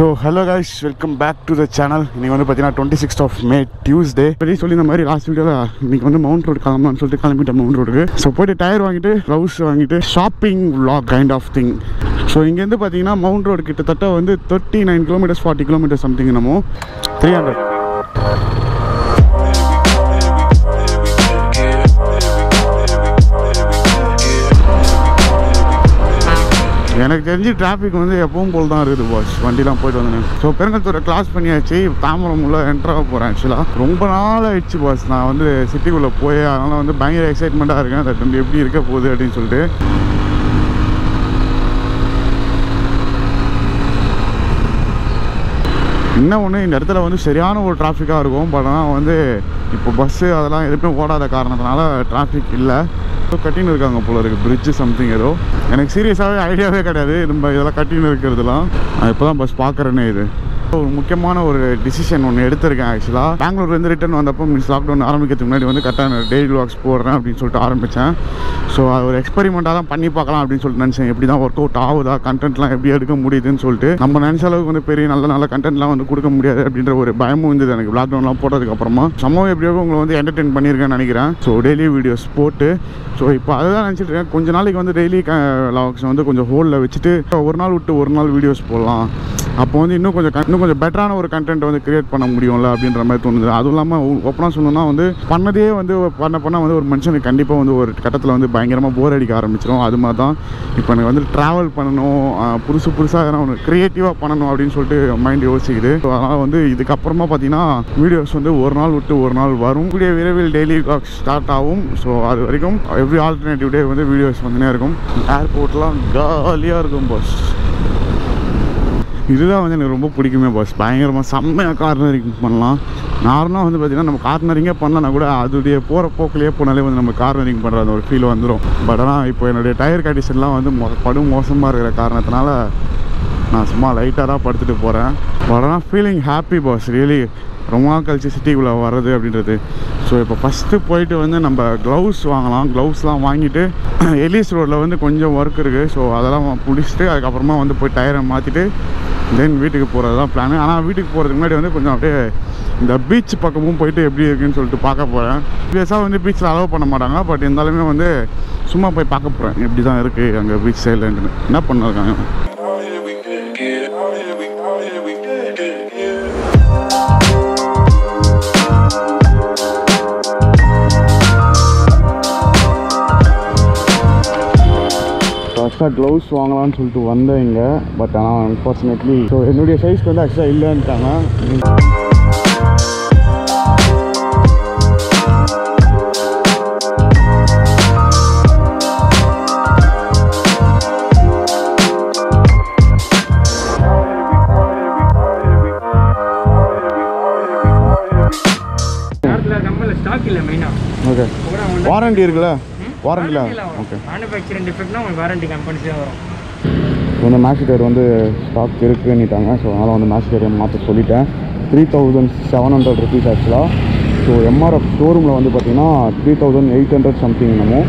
So hello guys welcome back to the channel இன்றைக்கி வந்து பார்த்தீங்கன்னா twenty sixth of May Tuesday பெரிய சொல்லி இந்த மாதிரி லாஸ்ட் வீடியோவில் இன்னைக்கு வந்து மவுண்ட் ரோடு கிளம்பலாம்னு சொல்லிட்டு கிளம்பிட்டேன் மவுண்ட் ரோடு ஸோ போயிட்டு டயர் வாங்கிட்டு க்ளவுஸ் வாங்கிட்டு shopping log kind of thing so இங்கேருந்து பார்த்தீங்கன்னா மவுண்ட் ரோடு கிட்டத்தட்ட வந்து thirty nine kilometres forty kilometre something என்னமோ. த்ரீ ஹண்ட்ரட் எனக்கு தெரிஞ்சு டிராஃபிக் வந்து எப்பவும் போல் தான் இருக்குது பாஸ் வண்டிலாம் போயிட்டு வந்தேன் ஸோ பெருங்கத்தூரை கிளாஸ் பண்ணியாச்சு. தாம்பரம் உள்ள என்ட்ரு ஆக போகிறேன் ஆக்சுவலாக ரொம்ப நாள் ஆயிடுச்சு பாஸ் நான் வந்து சிட்டிக்குள்ளே போய் அதனால் வந்து பயங்கர எக்ஸைட்மெண்ட்டாக இருக்கேன். அது வந்து எப்படி இருக்க போகுது அப்படின்னு சொல்லிட்டு. இன்னும் ஒன்று இந்த இடத்துல வந்து சரியான ஒரு டிராஃபிக்காக இருக்கும். பட் ஆனால் வந்து இப்போ பஸ்ஸு அதெல்லாம் எதுவுமே ஓடாத காரணத்தினால டிராஃபிக் இல்லை. ஸோ கட்டின்னு இருக்காங்க போல இருக்குது பிரிட்ஜு சம்திங் ஏதோ. எனக்கு சீரியஸாகவே ஐடியாவே கிடையாது. நம்ம இதெல்லாம் கட்டின்னு இருக்கிறதுலாம். இப்போ தான் பஸ் பார்க்குறேன்னே இது. ஒரு முக்கியமான ஒரு டிசிஷன் ஒன்று எடுத்திருக்கேன் ஆக்சுவலாக பெங்களூர்லேருந்து ரிட்டர்ன் வந்தப்போ மீன்ஸ் லாக்டவுன் ஆரம்பிக்கிறதுக்கு முன்னாடி வந்து கரெக்டாக டெய்லி வாக்ஸ் போடுறேன் அப்படின்னு சொல்லிட்டு ஆரம்பித்தேன் ஸோ அது ஒரு எக்ஸ்பெரிமெண்ட்டாக தான் பண்ணி பார்க்கலாம் அப்படின்னு சொல்லிட்டு நினச்சேன். எப்படி தான் ஒர்க் அவுட் ஆகுதா கண்டென்ட்லாம் எப்படி எடுக்க முடியுதுன்னு சொல்லிட்டு. நம்ம நினச்ச அளவுக்கு வந்து பெரிய நல்ல நல்ல கண்டென்ட்லாம் வந்து கொடுக்க முடியாது அப்படின்ற ஒரு பயமும் இருந்தது எனக்கு லாக்டவுன்லாம் போட்டதுக்கு அப்புறமா. சம்பவம் எப்படியோ உங்களை வந்து என்டர்டெயின் பண்ணியிருக்கேன்னு நினைக்கிறேன். ஸோ டெய்லி வீடியோஸ் போட்டு ஸோ இப்போ அதுதான் நினச்சிட்டு இருக்கேன். கொஞ்ச நாளைக்கு வந்து டெய்லி லாக்ஸ் வந்து கொஞ்சம் ஹோலில் வச்சுட்டு ஒரு நாள் விட்டு ஒரு நாள் வீடியோஸ் போடலாம். அப்போ வந்து இன்னும் கொஞ்சம் இன்னும் கொஞ்சம் பெட்டரான ஒரு கண்டென்ட் வந்து கிரியேட் பண்ண முடியும்ல அப்படின்ற மாதிரி தோணுது. அதுவும் இல்லாமல் ஓப்பனாக சொல்லணும்னா வந்து பண்ணதே வந்து பண்ண பண்ண வந்து ஒரு மனுஷனுக்கு கண்டிப்பாக வந்து ஒரு கட்டத்தில் வந்து பயங்கரமாக போர் அடிக்க ஆரம்பிச்சிடும் அது மாதிரி தான் இப்போ எனக்கு வந்து ட்ராவல் பண்ணணும் புதுசு புதுசாக எதனா ஒன்று க்ரியேட்டிவாக பண்ணணும் அப்படின்னு சொல்லிட்டு மைண்ட் யோசிக்குது. ஸோ அதனால் வந்து இதுக்கப்புறமா பார்த்தீங்கன்னா வீடியோஸ் வந்து ஒரு நாள் விட்டு ஒரு நாள் வரும். கூடிய விரைவில் டெய்லி ஸ்டார்ட் ஆகும். ஸோ அது வரைக்கும் எவ்ரி ஆல்டர்னேட்டிவ் டே வந்து வீடியோஸ் வந்துனே இருக்கும். ஏர்போர்ட்லாம் காலியாக இருக்கும் பஸ் இதுதான் வந்து எனக்கு ரொம்ப பிடிக்குமே பஸ் பயங்கரமாக செம்மையாக கார்னரிங் பண்ணலாம். நார்மலாக வந்து பார்த்திங்கன்னா நம்ம கார்னரிங்கே பண்ணலன்னா கூட அதுடைய போகிற போக்கிலேயே போனாலே வந்து நம்ம கார்னரிங் பண்ணுற அந்த ஒரு ஃபீல் வந்துடும் பட் ஆனால் இப்போ என்னுடைய டயர் கண்டிஷன்லாம் வந்து மொ படும் மோசமாக இருக்கிற காரணத்தினால நான் சும்மா லைட்டாக தான் படுத்துட்டு போகிறேன் பட் ஆனால் ஃபீலிங் ஹாப்பி பாஸ் ரியலி ரொம்ப நாள் கழிச்சு சிட்டிக்குள்ளே வர்றது அப்படின்றது. ஸோ இப்போ ஃபஸ்ட்டு போயிட்டு வந்து நம்ம க்ளவுஸ் வாங்கலாம். க்ளவுஸ்லாம் வாங்கிட்டு எலிஸ் ரோட்டில் வந்து கொஞ்சம் ஒர்க் இருக்குது ஸோ அதெல்லாம் முடிச்சுட்டு அதுக்கப்புறமா வந்து போய் டயரை மாற்றிட்டு தென் வீட்டுக்கு போகிறது தான் பிளான் ஆனால் வீட்டுக்கு போகிறதுக்கு முன்னாடி வந்து கொஞ்சம் அப்படியே இந்த பீச் பக்கமும் போயிட்டு எப்படி இருக்குன்னு சொல்லிட்டு பார்க்க போகிறேன் ப்ரீவியஸாக வந்து பீச்சில் அலோவ் பண்ண மாட்டாங்க. பட் இருந்தாலுமே வந்து சும்மா போய் பார்க்க போகிறேன் எப்படி தான் இருக்குது அங்கே பீச் சைட்லன்னு என்ன பண்ணிருக்காங்க ஃபஸ்ட்டாக க்ளவுஸ் வாங்கலாம்னு சொல்லிட்டு வந்தேன் இங்கே. பட் ஆனால் அன்ஃபார்ச்சுனேட்லி ஸோ என்னுடைய சைஸ்க்கு வந்து ஆக்சுவலாக இல்லைன்ட்டாங்க. ஓகே வாரண்டி இருக்குல்ல? வாரண்டியில் ஓகே மேனுஃபேக்சரிங் டிஃபெக்ட்னா உங்களுக்கு வாரண்டி கம்பெனிஸே வரும். மேக்ஸி டயர் வந்து ஸ்டாக் இருக்குன்னுட்டாங்க. ஸோ அதனால் வந்து மேக்ஸி டயரை மாற்ற சொல்லிட்டேன். Three thousand seven hundred rupees ஆக்சுவலாக ஸோ எம்ஆர்எஃப் ஷோரூமில் வந்து பார்த்தீங்கன்னா three thousand eight hundred something என்னமோ.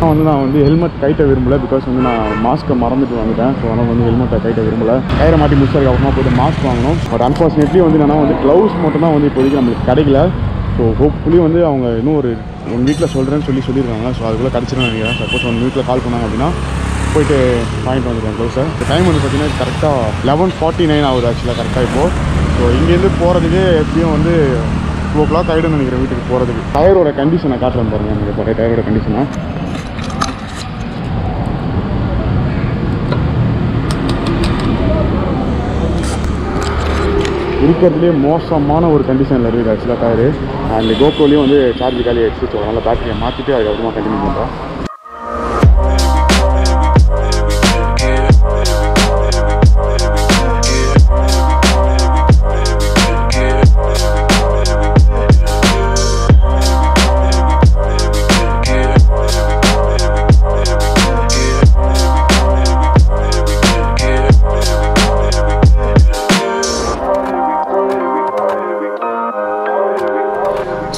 நான் வந்து நான் வந்து ஹெல்மெட் கைட்ட விரும்பல பிகாஸ் வந்து நான் மாஸ்க்கை மறந்துட்டு வந்துட்டேன். ஸோ அதனால் வந்து ஹெல்மெட்டை கைட்ட விரும்பல. டயரை மாட்டி முடிச்சதுக்கு அப்புறமா போய்ட்டு மாஸ்க் வாங்கணும். பட் அன்ஃபார்ச்சுனேட்லி வந்து என்னன்னா வந்து க்ளவுஸ் மட்டும் தான் வந்து இப்போதைக்கு நம்மளுக்கு கிடைக்கல. ஸோ ஹோப்ஃபுல்லி வந்து அவங்க இன்னும் ஒரு ஒன் வீக்கில் சொல்கிறேன்னு சொல்லி சொல்லியிருக்காங்க ஸோ அதுக்குள்ளே கிடச்சிடும் நினைக்கிறேன். சப்போஸ் ஒன் வீக்கில் கால் பண்ணாங்க அப்படின்னா போயிட்டு வாங்கிட்டு வந்துருக்கேன் வந்துடுவேன் இப்போ டைம் வந்து பார்த்தீங்கன்னா கரெக்டாக லெவன் ஃபார்ட்டி நைன் ஆகுது ஆக்சுவலாக கரெக்டாக இப்போது ஸோ இங்கேருந்து போகிறதுக்கே எப்படியும் வந்து டூ ஓ கிளாக் ஆகிடும்னு நினைக்கிறேன் வீட்டுக்கு போகிறதுக்கு டயரோட கண்டிஷனை காட்டுறேன் பாருங்கள் எனக்கு பழைய டயரோட கண்டிஷனை இருக்கிறதுலே மோசமான ஒரு கண்டிஷனில் இருக்குது ஆக்சுவலாக டயரு அண்ட் கோப்ரோலையும் வந்து சார்ஜ் காலி ஆயிடுச்சு ஸோ அதனால் பேட்டரியை மாற்றிட்டு அதுக்கப்புறமா கண்டினியூ பண்ணுறோம்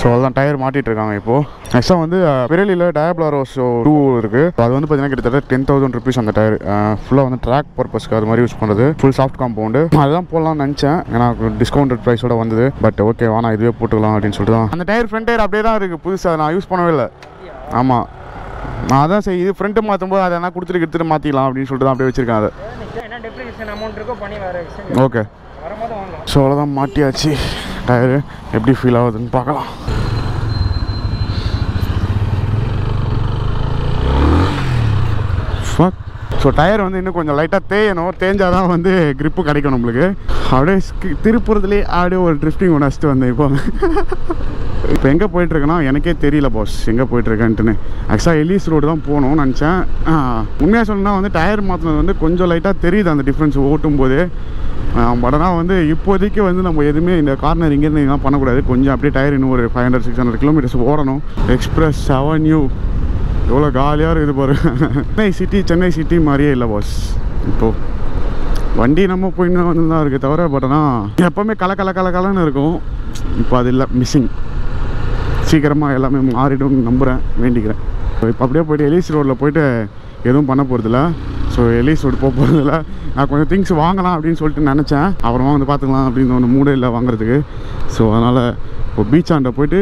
ஸோ அதுதான் டயர் மாட்டிட்டு இருக்காங்க இப்போ நெக்ஸ்ட்டாக வந்து விரலியில் டயப்ளாரோ ஷோ டூ இருக்குது அது வந்து பார்த்தீங்கன்னா கிட்டத்தட்ட டென் தௌசண்ட் ருபீஸ் அந்த டயர் ஃபுல்லாக வந்து ட்ராக் பர்பஸ்க்கு அது மாதிரி யூஸ் பண்ணுறது ஃபுல் சாஃப்ட் காம்பவுண்டு அதுதான் போடலாம்னு நினச்சேன். ஏன்னா டிஸ்கவுண்டட் ப்ரைஸோட வந்தது. பட் ஓகே வானா இதுவே போட்டுக்கலாம் அப்படின்னு சொல்லிட்டு தான். அந்த டயர் ஃப்ரண்ட் டயர் அப்படியே தான் இருக்குது புதுசாக நான் யூஸ் பண்ணவே இல்லை. ஆமாம் நான் அதான் சரி இது ஃப்ரண்ட்டு மாற்றும்போது அதை என்ன கொடுத்துட்டு எடுத்துகிட்டு மாற்றிக்கலாம் அப்படின்னு சொல்லிட்டு தான் அப்படியே வச்சிருக்கேன் அதை. ஓகே ஸோ அவ்வளோதான் மாட்டியாச்சு. டயரு எப்படி ஃபீல் ஆகுதுன்னு பார்க்கலாம். ஸோ டயர் வந்து இன்னும் கொஞ்சம் லைட்டாக தேயணும். தேஞ்சால் தான் வந்து க்ரிப்பு கிடைக்கும் நம்மளுக்கு. அப்படியே ஸ்கி- திருப்புறதுலேயே அப்படியே ஒரு ட்ரிஃப்டிங் ஒன்று வச்சுட்டு வந்தேன் இப்போ. இப்போ எங்கே போயிட்டுருக்கேன்னா எனக்கே தெரியல பாஸ் எங்கே போயிட்டுருக்கேன்ட்டுன்னு. ஆக்சுவலாக எலிஸ் ரோடு தான் போகணும்னு நினச்சேன். உண்மையாக சொல்லணும்னா வந்து டயர் மாற்றினது வந்து கொஞ்சம் லைட்டாக தெரியுது அந்த டிஃப்ரென்ஸ் ஓட்டும் போது பட் ஆனால் வந்து இப்போதைக்கு வந்து நம்ம எதுவுமே இந்த கார்னர் இங்கேருந்து இதெல்லாம் பண்ணக்கூடாது. கொஞ்சம் அப்படியே டயர் இன்னும் ஒரு five hundred six hundred kilometres ஓடணும். எக்ஸ்பிரஸ் அவென்யூ எவ்வளோ காலியாக இருக்குது பாரு. சென்னை சிட்டி சென்னை சிட்டி மாதிரியே இல்லை பாஸ் இப்போது வண்டி நம்ம போயின்னு வந்து தான் இருக்குது தவிர பட் ஆனால் எப்போவுமே கல கல கல கலன்னு இருக்கும். இப்போ அது இல்லை மிஸ்ஸிங் சீக்கிரமாக எல்லாமே மாறிடும்னு நம்புகிறேன் வேண்டிக்கிறேன். இப்போ அப்படியே போயிட்டு எலிஸ் ரோட்டில் போயிட்டு எதுவும் பண்ண போகிறதில்ல ஸோ எலிஸ் ரோடு போக போகிறதில்ல நான் கொஞ்சம் திங்ஸ் வாங்கலாம் அப்படின்னு சொல்லிட்டு நினச்சேன். அப்புறமா வந்து பார்த்துக்கலாம் அப்படின்னு ஒன்று மூடே இல்லை வாங்குறதுக்கு. ஸோ அதனால் இப்போ பீச்சாண்ட போயிட்டு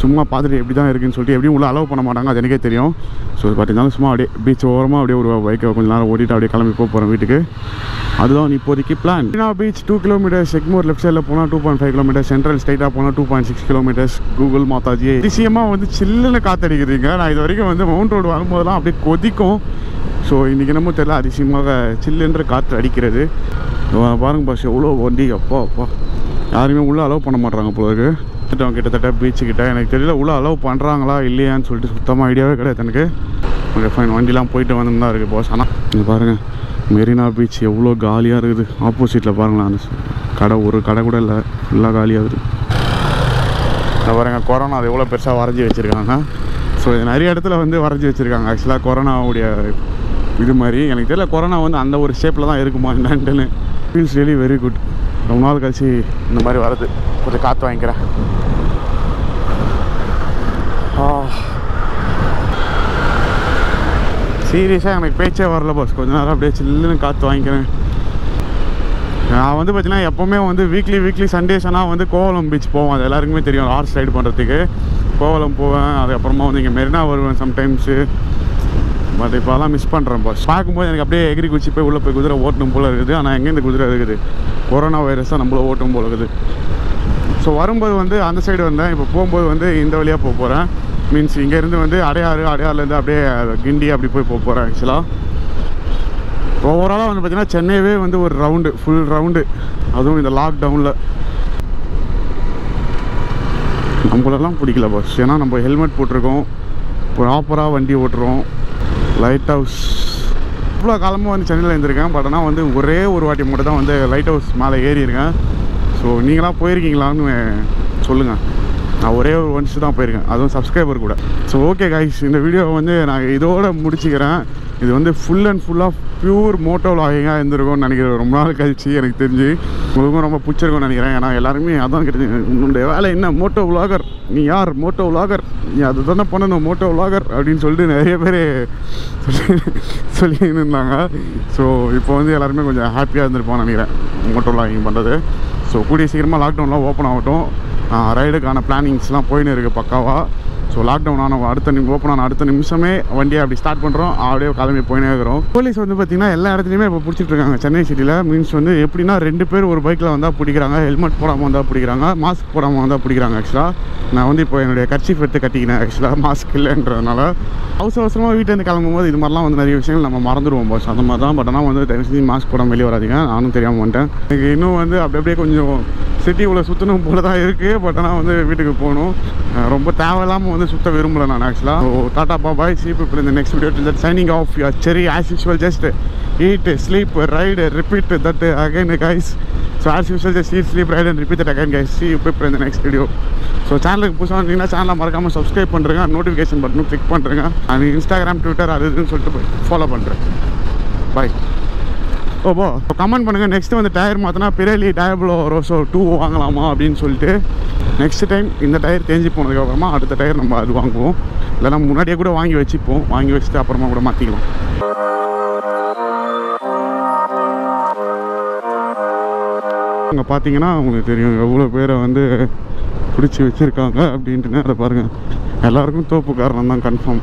சும்மா பார்த்துட்டு எப்படி தான் இருக்குன்னு சொல்லிட்டு எப்படியும் உள்ள அலோவ் பண்ண மாட்டாங்க. அது எனக்கே தெரியும். ஸோ பார்த்திங்கனாலும் சும்மா அப்படியே பீச் ஓரமாக அப்படியே ஒரு பைக்கை கொஞ்ச நேரம் ஓட்டிட்டு அப்படியே கிளம்பி போக போகிறேன் வீட்டுக்கு. அதுதான் இப்போதைக்கு plan beach two kilometre Egmore left சைடில் போனால் two point five kilometre central ஸ்டேட்டாக போனால் two point six kilometres Google Mataji அதிசயமாக வந்து சில்லுன்னு காத்தடிக்கிறீங்க நான் இது வரைக்கும் வந்து மவுண்ட் ரோடு வரும்போதெல்லாம் அப்படியே கொதிக்கும். ஸோ இன்றைக்கி என்னமோ தெரியல அதிசயமாக சில்லுன்ற காற்று அடிக்கிறது. பாருங்க பாஸ் எவ்வளோ வண்டி அப்பா அப்பா. யாருமே உள்ளே அலோவ் பண்ண மாட்றாங்க போல அவங்க கிட்டத்தட்ட பீச்சுக்கிட்ட எனக்கு தெரியல உள்ளே அலோவ் பண்ணுறாங்களா இல்லையான்னு சொல்லிட்டு சுத்தமாக ஐடியாவே கிடையாது எனக்கு. ஓகே ஃபைன் வண்டிலாம் போயிட்டு வந்து தான் இருக்குது பாஸ் ஆனால் இங்கே பாருங்கள் மெரினா பீச் எவ்வளோ காலியாக இருக்குது. ஆப்போசிட்டில் பாருங்களேன் கடை ஒரு கடை கூட இல்லை. ஃபுல்லாக காலியாக இருக்குது இந்த பாருங்க கொரோனா அது எவ்வளோ பெருசாக வரைஞ்சி வச்சுருக்காங்க. ஸோ இது நிறைய இடத்துல வந்து வரைஞ்சி வச்சுருக்காங்க. ஆக்சுவலாக கொரோனாவுடைய இது மாதிரி எனக்கு தெரியல கொரோனா வந்து அந்த ஒரு ஷேப்பில் தான் இருக்குமா என்னன்ட்டுன்னு. ஃபீல்ஸ் ரியலி வெரி குட் ரொம்ப நாள் கழிச்சு இந்த மாதிரி வருது கொஞ்சம் காற்று வாங்கிக்கிறேன். சீரியஸாக எனக்கு பேச்சே வரல பாஸ் கொஞ்ச நேரம் அப்படியே சில்லுன்னு காற்று வாங்கிக்கிறேன். நான் வந்து பார்த்தீங்கன்னா எப்போவுமே வந்து வீக்லி வீக்லி சண்டேஸ் ஆனால் வந்து கோவலம் பீச் போவோம். அது எல்லாருக்குமே தெரியும். ஹார்ஸ் ரைடு பண்ணுறதுக்கு கோவலம் போவேன். அதுக்கப்புறமா வந்து இங்கே மெரினா வருவேன் சம்டைம்ஸு பட் இப்போ அதெல்லாம் மிஸ் பண்ணுறேன் பாஸ் பார்க்கும்போது எனக்கு அப்படியே எகிரி குச்சி போய் உள்ளே போய் குதிரை ஓட்டணும் போல் இருக்குது. ஆனால் எங்கே இந்த குதிரை இருக்குது? கொரோனா வைரஸ் தான் நம்மள ஓட்டும் போல இருக்குது. ஸோ வரும்போது வந்து அந்த சைடு வந்தேன். இப்போ போகும்போது வந்து இந்த வழியாக போக போகிறேன் மீன்ஸ் இங்கேருந்து வந்து அடையாறு அடையாறுலேருந்து அப்படியே கிண்டி அப்படி போய் போக போகிறேன் ஆக்சுவலாக ஓவராலாக வந்து பார்த்திங்கன்னா சென்னையவே வந்து ஒரு ரவுண்டு ஃபுல் ரவுண்டு அதுவும் இந்த லாக்டவுனில் நம்மளெல்லாம் பிடிக்கல பஸ் ஏன்னா நம்ம ஹெல்மெட் போட்டிருக்கோம். ப்ராப்பராக வண்டி ஓட்டுறோம். லைட் ஹவுஸ் இவ்வளோ காலமும் வந்து சென்னையில் இருந்திருக்கேன். பட் ஆனால் வந்து ஒரே ஒரு வாட்டி மட்டும் தான் வந்து லைட் ஹவுஸ் மேலே ஏறியிருக்கேன். ஸோ நீங்களாம் போயிருக்கீங்களான்னு சொல்லுங்கள் நான் ஒரே ஒரு ஒன்ஸ் தான் போயிருக்கேன். அதுவும் சப்ஸ்கிரைபர் கூட. ஸோ ஓகே காய்ஸ் இந்த வீடியோ வந்து நான் இதோடு முடிச்சுக்கிறேன். இது வந்து ஃபுல் அண்ட் ஃபுல்லாக பியூர் மோட்டோ லாகிங்காக இருந்திருக்கும்னு நினைக்கிறேன். ரொம்ப நாள் கழிச்சு எனக்கு தெரிஞ்சு. உங்களுக்கும் ரொம்ப பிடிச்சிருக்கும்னு நினைக்கிறேன். ஏன்னா எல்லாருமே அதான் கிடைச்சி உன்னுடைய வேலை என்ன? மோட்டோ விலாகர் நீ யார்? மோட்டோ விலாகர் நீ அதை தானே பண்ணணும் மோட்டோ விலாகர் அப்படின்னு சொல்லிட்டு நிறைய பேர் சொல்லி சொல்லின்னு இருந்தாங்க. ஸோ இப்போ வந்து எல்லாருமே கொஞ்சம் ஹாப்பியாக இருந்திருப்பான்னு நினைக்கிறேன் மோட்டோ லாகிங் பண்ணுறது ஸோ கூடிய சீக்கிரமாக லாக்டவுன்லாம் ஓப்பன் ஆகட்டும். ரைடுக்கான பிளானிங்ஸ்லாம் போயின்னு இருக்குது பக்காவாக ஸோ லாக்டவுன் ஆனால் அடுத்த நிமிஷம் ஓப்பன் ஆன அடுத்த நிமிஷமே வண்டியை அப்படி ஸ்டார்ட் பண்ணுறோம் அப்படியே கிளம்பி போயினே இருக்கிறோம். போலீஸ் வந்து பார்த்திங்கன்னா எல்லா இடத்துலையுமே இப்போ பிடிச்சிட்டு இருக்காங்க. சென்னை சிட்டியில் மீன்ஸ் வந்து எப்படின்னா ரெண்டு பேர் ஒரு பைக்கில் வந்தால் பிடிக்கிறாங்க. ஹெல்மெட் போடாமல் வந்தால் பிடிக்கிறாங்க. மாஸ்க் போடாமல் வந்தால் பிடிக்கிறாங்க ஆக்சுவலாக நான் வந்து இப்போ என்னுடைய கர்ச்சீஃப் எடுத்து கட்டிக்கினேன் ஆக்சுவலாக மாஸ்க் இல்லைன்றதுனால. அவசர அவசரமாக வீட்டிலேருந்து கிளம்பும்போது இது மாதிரிலாம் வந்து நிறைய விஷயங்கள் நம்ம மறந்துடுவோம் பாஸ் அந்த மாதிரி தான் பட் ஆனால் வந்து தயவு செஞ்சு மாஸ்க் போடாமல் வெளியே வராதீங்க. நானும் தெரியாமல் வந்துட்டேன். எனக்கு இன்னும் வந்து அப்படி அப்படியே கொஞ்சம் சிட்டி உள்ள சுற்றணும் போல தான் இருக்குது பட் ஆனால் வந்து வீட்டுக்கு போகணும். ரொம்ப தேவையில்லாமல் வந்து சுத்த விரும்பல நான் ஆக்சுவலாக ஸோ டாட்டா பாபாய் சி இப்போ இந்த next video that signing off your cherry as usual just eat sleep ride repeat that again guys so as usual just eat sleep right and repeat that again guys see இப்போ இந்த next video so சேனலுக்கு புதுசாக வந்தீங்கன்னா சேனலை மறக்காமல் subscribe பண்ணுறேங்க notification பட்டனும் click பண்ணுறேங்க அண்ட் இன்ஸ்டாகிராம் ட்விட்டர் அது இதுன்னு சொல்லிட்டு ஃபாலோ பண்ணுறேன் பாய் ஓப்போ கமெண்ட் பண்ணுங்கள் நெக்ஸ்ட்டு வந்து டயர் மாற்றினா பிரெலி டயபிளோ ரோசோ டூ வாங்கலாமா அப்படின்னு சொல்லிட்டு நெக்ஸ்ட் டைம் இந்த டயர் தேஞ்சு போனதுக்கப்புறமா அடுத்த டயர் நம்ம அது வாங்குவோம். இல்லைனா முன்னாடியே கூட வாங்கி வச்சுப்போம். வாங்கி வச்சுட்டு அப்புறமா கூட மாற்றிக்கலாம் அங்கே பார்த்தீங்கன்னா உங்களுக்கு தெரியும். எவ்வளோ பேரை வந்து பிடிச்சி வச்சுருக்காங்க அப்படின்ட்டுன்னு. அதை பாருங்கள் எல்லாருக்கும் தோப்பு காரணம் தான் கன்ஃபார்ம்